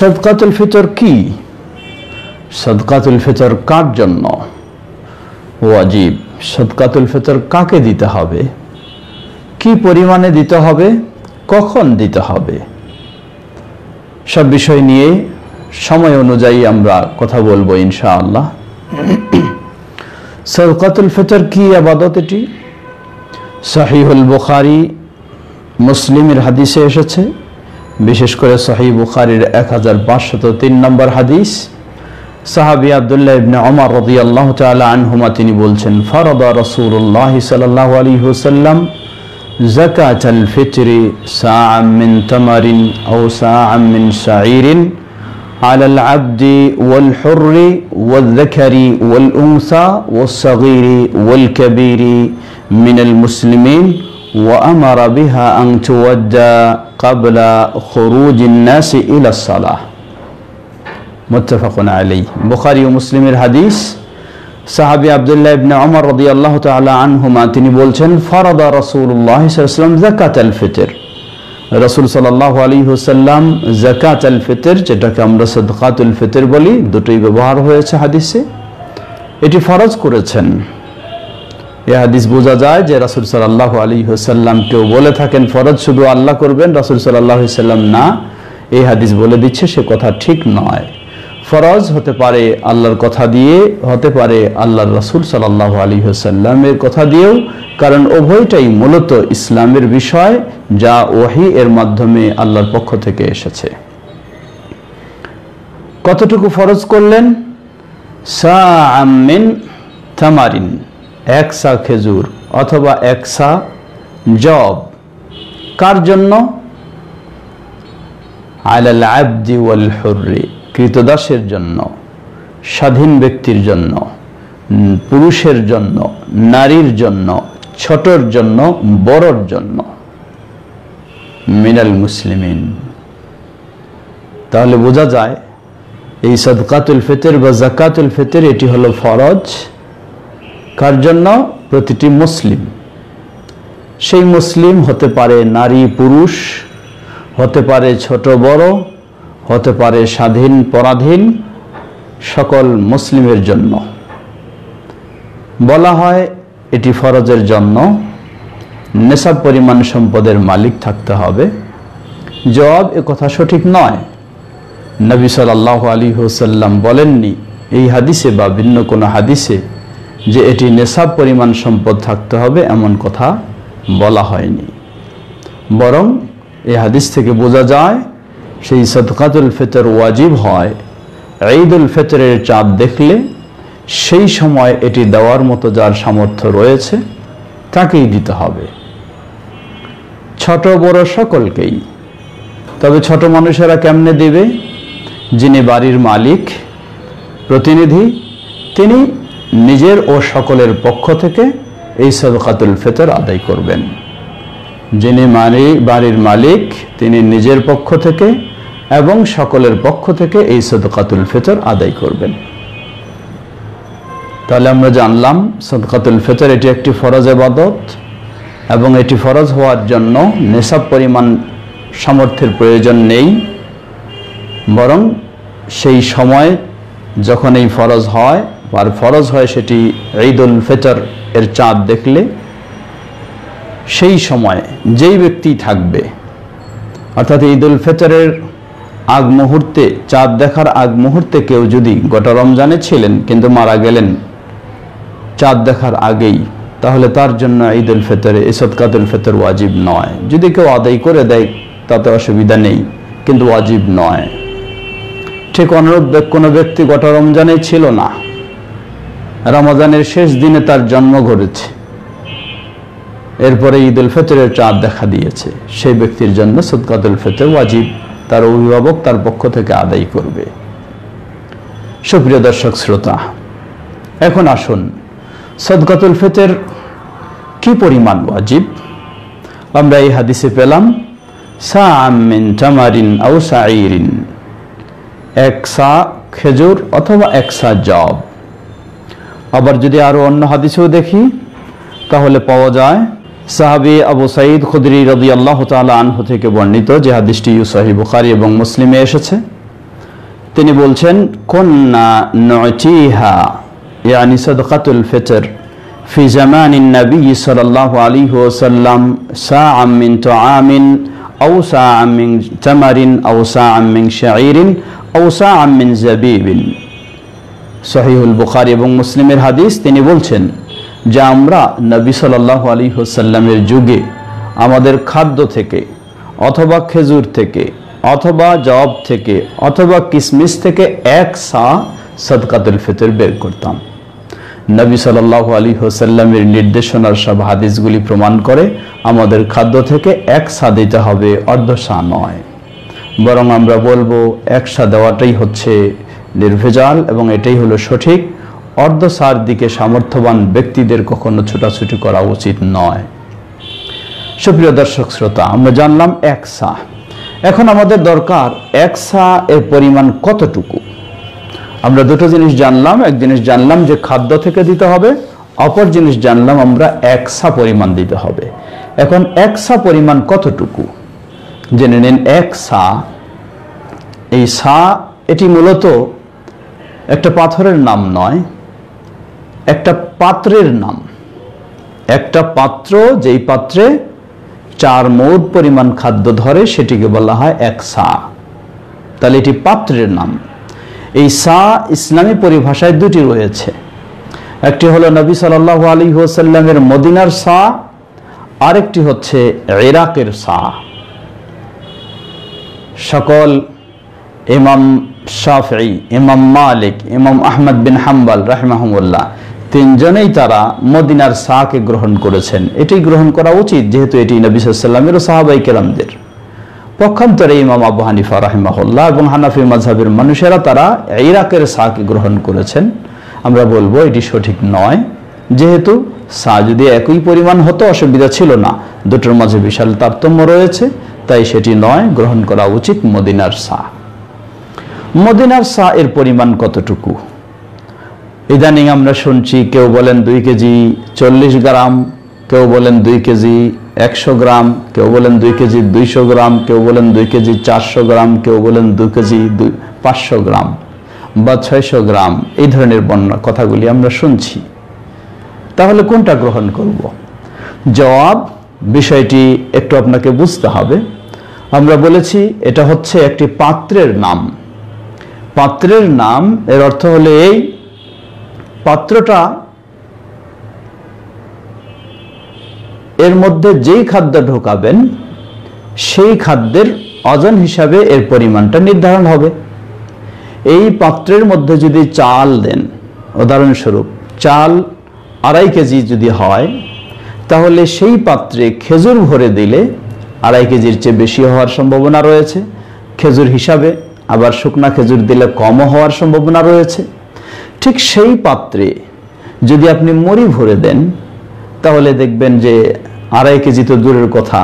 সদকাতুল ফিতর কি? সদকাতুল ফিতর কার জন্য? ওয়াজিব সদকাতুল ফিতর কাকে দিতে হবে? কি পরিমাণে দিতে হবে? কখন দিতে হবে? সব বিষয় নিয়ে সময় অনুযায়ী আমরা কথা বলব ইনশাআল্লাহ। সদকাতুল ফিতর কি আবাদত এটি? সাহিহুল বুখারি, মুসলিমের হাদিসে এসেছে বিশেষ করে সহি বুখারির এক হাজার পাঁচশত তিন নম্বর হাদিস সাহাবি আবদুল্লাহ ইবনে ওমর রাদিয়াল্লাহু তাআলা আনহুমা তিনি বলছেন ফরদা রাসূলুল্লাহ সাল্লাল্লাহু আলাইহি ওয়াসাল্লাম زكاة الفطر ساعا من تمر أو ساعا من شعير على العبد والحر والذكر والأنثى والصغير والكبير من المسلمين وأمر بها أن تودى قبل خروج الناس إلى الصلاة متفق عليه بخاري ومسلم الحديث সাহাবি আবদুল্লাহ ইবনে ওমর রাদিয়াল্লাহু তাআলা আনহুমা তিনি বলছেন ফরাদা রাসূলুল্লাহ সাল্লাল্লাহু আলাইহি ওয়াসাল্লাম যাকাতাল ফিতর রাসূল সাল্লাল্লাহু আলাইহি ওয়াসাল্লাম যাকাতাল ফিতর যেটাকে আমরা সাদকাতুল ফিতর বলি দুটোই ব্যবহার হয়েছে হাদিসে এটি ফরজ করেছেন এই হাদিস বোঝা যায় যে রাসূল সাল্লাল্লাহু আলাইহি ওয়াসাল্লাম কেউ বলে থাকেন, ফরজ শুধু আল্লাহ করবেন, রাসূল আলাইহি সাল্লাম না। এই হাদিস বলে দিচ্ছে সে কথা ঠিক নয়। ফরজ হতে পারে আল্লাহর কথা দিয়ে, হতে পারে আল্লাহর রসুল সাল্লাহ আলী সাল্লামের কথা দিয়েও, কারণ উভয়টাই মূলত ইসলামের বিষয় যা ওহি এর মাধ্যমে আল্লাহর পক্ষ থেকে এসেছে। কতটুকু ফরজ করলেন? সা আমিন থামারিন এক সা খেজুর অথবা এক সা জব। কার জন্য? আলাল আব্দি ওয়াল হুররি, কৃতদাসের জন্য, স্বাধীন ব্যক্তির জন্য, পুরুষের জন্য, নারীর জন্য, ছোটর জন্য, বড়র জন্য। মিনাল মুসলিমিন। তাহলে বোঝা যায়, এই সদকাতুল ফিতর বা জাকাতুল ফিতর এটি হলো ফরজ। কার জন্য? প্রতিটি মুসলিম। সেই মুসলিম হতে পারে নারী, পুরুষ, হতে পারে ছোট, বড়, হতে পারে স্বাধীন, পরাধীন, সকল মুসলিমের জন্য। বলা হয় এটি ফরজের জন্য। নেশাব পরিমাণ সম্পদের মালিক থাকতে হবে। জবাব এ কথা সঠিক নয়। নবী সাল্লাহ আলী হোসাল্লাম বলেননি, এই হাদিসে বা ভিন্ন কোনো হাদিসে যে এটি নেশাব পরিমাণ সম্পদ থাকতে হবে এমন কথা বলা হয়নি। বরং এই হাদিস থেকে বোঝা যায়, সেই সদকাতুল ফেতর ওয়াজিব হয়। ঈদুল ফিতরের চাঁদ দেখলে সেই সময় এটি দেওয়ার মতো যার সামর্থ্য রয়েছে, তাকেই দিতে হবে। ছোট বড় সকলকেই। তবে ছোট মানুষেরা কেমনে দেবে? যিনি বাড়ির মালিক, প্রতিনিধি, তিনি নিজের ও সকলের পক্ষ থেকে এই সদকাতুল ফেতর আদায় করবেন। যিনি মারি বাড়ির মালিক, তিনি নিজের পক্ষ থেকে এবং সকলের পক্ষ থেকে এই সদকাতুল ফেতর আদায় করবেন। তাহলে আমরা জানলাম, সদকাতুল ফেতর এটি একটি ফরজ এবাদত এবং এটি ফরজ হওয়ার জন্য নেশাব পরিমাণ সামর্থ্যের প্রয়োজন নেই। বরং সেই সময় যখন এই ফরজ হয় আর ফরজ হয় সেটি ঈদুল ফিতর এর চাঁদ দেখলে। সেই সময় যেই ব্যক্তি থাকবে, অর্থাৎ ঈদুল ফিতরের আগ মুহূর্তে, চাঁদ দেখার আগ মুহূর্তে কেউ যদি গোটা রমজানে ছিলেন কিন্তু মারা গেলেন চাঁদ দেখার আগেই, তাহলে তার জন্য ঈদুল ফিতরে এই সদকাতুল ফিতর ওয়াজিব নয়। যদি কেউ আদায় করে দেয়, তাতে অসুবিধা নেই, কিন্তু ওয়াজিব নয়। ঠিক অনুরূপ কোনো ব্যক্তি গোটা রমজানে ছিল না। রমজানের শেষ দিনে তার জন্ম ঘটেছে। এরপরে ঈদ উল ফিতরের চাঁদ দেখা দিয়েছে। সেই ব্যক্তির জন্য সদকাতুল ফিতর ওয়াজিব তার অভিভাবক তার পক্ষ থেকে আদায় করবে। সুপ্রিয় দর্শক শ্রোতা, এখন আসুন সদকাতুল ফেতের কি পরিমাণ ওয়াজিব? আমরা এই হাদিসে পেলাম সা আমিন আউ এক সা খেজুর অথবা এক সা জব আবার যদি আরো অন্য হাদিসেও দেখি তাহলে পাওয়া যায় সাহাবি আবু সাইদ খুদরি রদি আল্লাহ তালা আনহু থেকে বর্ণিত যে হাদিসটি ইউসাহি বুখারি এবং মুসলিমে এসেছে তিনি বলছেন কন্যা নচিহা يعني صدقة الفطر في زمان النبي صلى الله عليه وسلم ساعا من طعام أو ساعا من تمر أو ساعا من شعير أو ساعا من زبيب সহিহুল বুখারি এবং মুসলিমের হাদিস, তিনি বলছেন, যে আমরা নবী সাল্লাহ আলী হোসাল্লামের যুগে আমাদের খাদ্য থেকে, অথবা খেজুর থেকে, অথবা জব থেকে, অথবা কিসমিস থেকে এক সা সদকাতুল ফিতর বের করতাম। নবী সাল্লাহ আলী হোসাল্লামের নির্দেশনার সব হাদিসগুলি প্রমাণ করে আমাদের খাদ্য থেকে এক সা দিতে হবে, অর্ধ সা নয়। বরং আমরা বলব, এক সা দেওয়াটাই হচ্ছে নির্ভেজাল এবং এটাই হলো সঠিক। অর্ধ সার দিকে সামর্থ্যবান ব্যক্তিদের কখনো ছোটাছুটি করা উচিত নয়। সুপ্রিয় দর্শক শ্রোতা, আমরা জানলাম এক সা। এখন আমাদের দরকার এক সা এর পরিমাণ কতটুকু? আমরা দুটো জিনিস জানলাম, এক জিনিস জানলাম যে খাদ্য থেকে দিতে হবে, অপর জিনিস জানলাম আমরা এক সা পরিমাণ দিতে হবে। এখন এক সা পরিমাণ কতটুকু? জেনে নিন এক সা। এই সা এটি মূলত একটা পাথরের নাম নয়, একটা পাত্রের নাম। একটা পাত্র যেই পাত্রে চার মৌদ পরিমাণ খাদ্য ধরে, সেটিকে বলা হয় এক সা। তাহলে এটি পাত্রের নাম। এই সা ইসলামী পরিভাষায় দুটি রয়েছে। একটি হলো নবী সাল্লাহ আলী ওসাল্লামের মদিনার সা, আরেকটি হচ্ছে ইরাকের সা। সকল ইমাম শাফি ইমাম মালিক, ইমাম আহমদ বিন হাম্বাল রাহমাহমুল্লাহ, তিনজনেই তারা মদিনার সাকে গ্রহণ করেছেন। এটি গ্রহণ করা উচিত, যেহেতু এটি নবী ও সাহাবাই কেরামদের। পক্ষান্তরে ইমাম আবু হানিফা রাহিমাহুল্লাহ এবং হানাফি মাঝহাবের মানুষেরা তারা ইরাকের সাকে গ্রহণ করেছেন। আমরা বলব এটি সঠিক নয়। যেহেতু সা যদি একই পরিমাণ হতো, অসুবিধা ছিল না। দুটোর মাঝে বিশাল তারতম্য রয়েছে, তাই সেটি নয়, গ্রহণ করা উচিত মদিনার সা মদিনার সা এর পরিমাণ কতটুকু? ইদানিং আমরা শুনছি কেউ বলেন দুই কেজি চল্লিশ গ্রাম, কেউ বলেন দুই কেজি একশো গ্রাম, কেউ বলেন দুই কেজি দুইশো গ্রাম, কেউ বলেন দুই কেজি চারশো গ্রাম, কেউ বলেন দু কেজি দুই পাঁচশো গ্রাম বা ছয়শো গ্রাম। এই ধরনের বর্ণনা কথাগুলি আমরা শুনছি। তাহলে কোনটা গ্রহণ করব? জবাব বিষয়টি একটু আপনাকে বুঝতে হবে। আমরা বলেছি এটা হচ্ছে একটি পাত্রের নাম। পাত্রের নাম, এর অর্থ হলো এই, পাত্রটা এর মধ্যে যেই খাদ্য ঢোকাবেন, সেই খাদ্যের ওজন হিসাবে এর পরিমাণটা নির্ধারণ হবে। এই পাত্রের মধ্যে যদি চাল দেন, উদাহরণস্বরূপ চাল আড়াই কেজি যদি হয়, তাহলে সেই পাত্রে খেজুর ভরে দিলে আড়াই কেজির চেয়ে বেশি হওয়ার সম্ভাবনা রয়েছে। খেজুর হিসাবে আবার শুকনা খেজুর দিলে কমও হওয়ার সম্ভাবনা রয়েছে। ঠিক সেই পাত্রে যদি আপনি মরি ভরে দেন, তাহলে দেখবেন যে আড়াই কেজি তো দূরের কথা,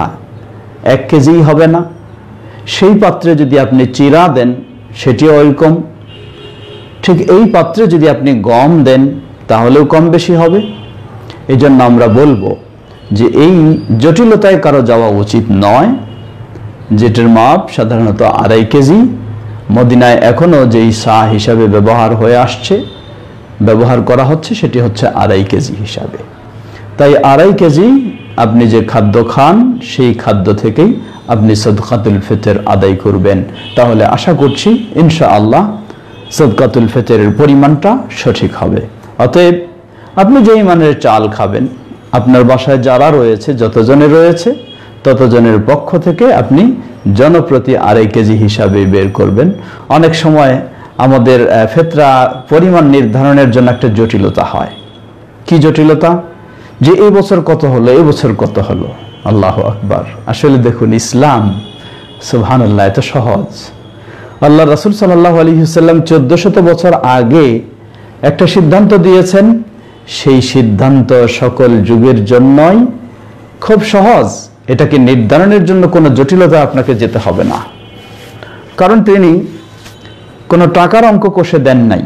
এক কেজিই হবে না। সেই পাত্রে যদি আপনি চিরা দেন, সেটিও ওইরকম ঠিক এই পাত্রে যদি আপনি গম দেন, তাহলেও কম বেশি হবে। এই জন্য আমরা বলব যে এই জটিলতায় কারও যাওয়া উচিত নয়। যেটার মাপ সাধারণত আড়াই কেজি মদিনায় এখনও যেই সা হিসাবে ব্যবহার হয়ে আসছে, ব্যবহার করা হচ্ছে সেটি হচ্ছে আড়াই কেজি হিসাবে। তাই আড়াই কেজি আপনি যে খাদ্য খান, সেই খাদ্য থেকেই আপনি সদকাতুল ফেতের আদায় করবেন। তাহলে আশা করছি ইনশা আল্লাহ সদকাতুল ফেতের পরিমাণটা সঠিক হবে। অতএব আপনি যেই মানের চাল খাবেন, আপনার বাসায় যারা রয়েছে, যতজনে রয়েছে, ততজনের পক্ষ থেকে আপনি জনপ্রতি আড়াই কেজি হিসাবে বের করবেন। অনেক সময় আমাদের ফেতরা পরিমাণ নির্ধারণের জন্য একটা জটিলতা হয়। কি জটিলতা? যে এই বছর কত হলো, এই বছর কত হলো? আল্লাহ আকবার। আসলে দেখুন, ইসলাম সুবহান আল্লাহ এত সহজ। আল্লাহ রাসুল সাল্লাহ আলী হুসাল্লাম চোদ্দশত বছর আগে একটা সিদ্ধান্ত দিয়েছেন, সেই সিদ্ধান্ত সকল যুগের জন্যই খুব সহজ। এটাকে নির্ধারণের জন্য কোনো জটিলতা আপনাকে যেতে হবে না। কারণ তিনি কোনো টাকার অঙ্ক কষে দেন নাই।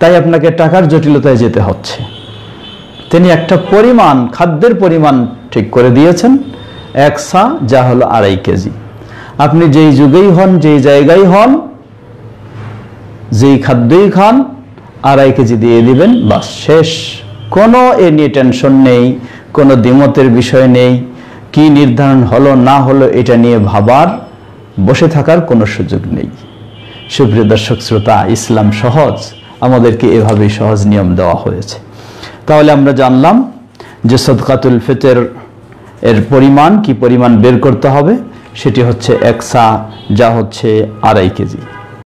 তাই আপনাকে টাকার জটিলতায় যেতে হচ্ছে। তিনি একটা পরিমাণ, খাদ্যের পরিমাণ ঠিক করে দিয়েছেন, এক সা যা হলো আড়াই কেজি। আপনি যেই যুগেই হন, যেই জায়গায় হন, যেই খাদ্যই খান, আড়াই কেজি দিয়ে দিবেন বা শেষ। কোনো এ নিয়ে টেনশন নেই, কোনো দ্বিমতের বিষয় নেই। কি নির্ধারণ হলো, না হলো, এটা নিয়ে ভাবার, বসে থাকার কোনো সুযোগ নেই। সুপ্রিয় দর্শক, শ্রোতা, ইসলাম সহজ, আমাদেরকে এভাবেই সহজ নিয়ম দেওয়া হয়েছে। তাহলে আমরা জানলাম যে সদকাতুল ফিতর এর পরিমাণ, কি পরিমাণ বের করতে হবে, সেটি হচ্ছে একসা, যা হচ্ছে আড়াই কেজি।